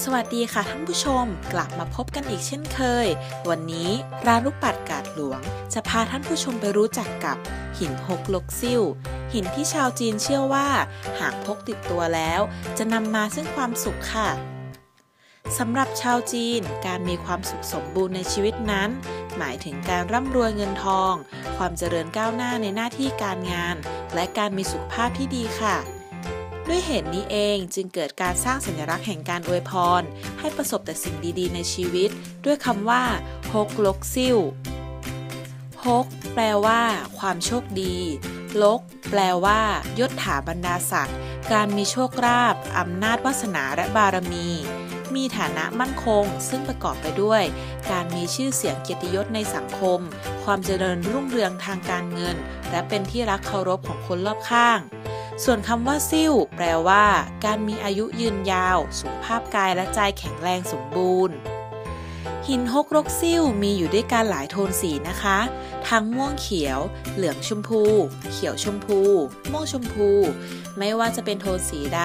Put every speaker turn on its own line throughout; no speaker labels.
สวัสดีค่ะท่านผู้ชมกลับมาพบกันอีกเช่นเคย วันนี้ร้านลูกปัดกาดหลวง จะพาท่านผู้ชมไปรู้จักกับหินฮกลกซิ่วหินที่ชาวจีนเชื่อว่า หากพกติดตัวแล้ว จะนำมาซึ่งความสุขค่ะสำหรับชาวจีนการมีความสุขสมบูรณ์ในชีวิตนั้น หมายถึงการร่ำรวยเงินทอง ความเจริญก้าวหน้าในหน้าที่การงาน และการมีสุขภาพที่ดีค่ะ ด้วยเหตุนี้เองจึงเกิดการสร้างสัญลักษณ์แห่งการอวยพร ให้ประสบแต่สิ่งดีๆ ในชีวิต ด้วยคำว่าฮกลกซิ่วฮกแปลว่า ความโชคดี ลก แปลว่ายศถาบรรดาศักดิ์การมีโชคราบอำนาจวาสนาและบารมี มีฐานะมั่นคง ซึ่งประกอบไปด้วย การมีชื่อเสียงเกียรติยศในสังคม ความเจริญรุ่งเรืองทางการเงิน และเป็นที่รักเคารพของคนรอบข้าง ส่วนคำว่าซิ่วแปลว่า การมีอายุยืนยาว สุขภาพกายและใจแข็งแรงสมบูรณ์ หินฮกรกซิ่วมีอยู่ด้วยกันหลายโทนสีนะคะ ทั้งม่วงเขียว เหลืองชมพู เขียวชมพู ม่วงชมพู ไม่ว่าจะเป็นโทนสีใด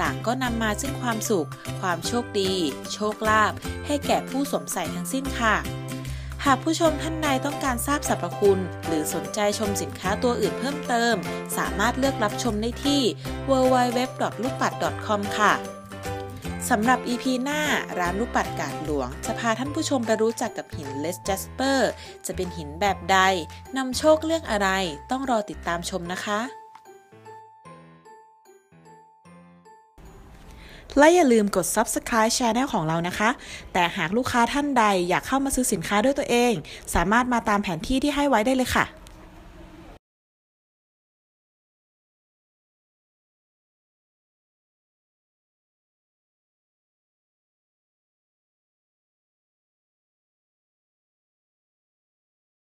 ต่างก็นำมาซึ่งความสุข ความโชคดี โชคลาภให้แก่ผู้สวมใส่ทั้งสิ้นค่ะ หากผู้ชมท่านใดต้องการทราบสรรพคุณ หรือสนใจชมสินค้าตัวอื่นเพิ่มเติม สามารถเลือกรับชมได้ที่ www.lupadd.com ค่ะสำหรับ EP หน้าร้านลูกปัดกาดหลวง จะพาท่านผู้ชมไปรู้จักกับหินเลสจัสเปอร์จะเป็นหินแบบใดนำโชคเรื่องอะไร ต้องรอติดตามชมนะคะ และอย่าลืมกด Subscribe Channel ของเรานะคะ แต่หากลูกค้าท่านใดอยากเข้ามาซื้อสินค้าด้วยตัวเอง สามารถมาตามแผนที่ที่ให้ไว้ได้เลยค่ะ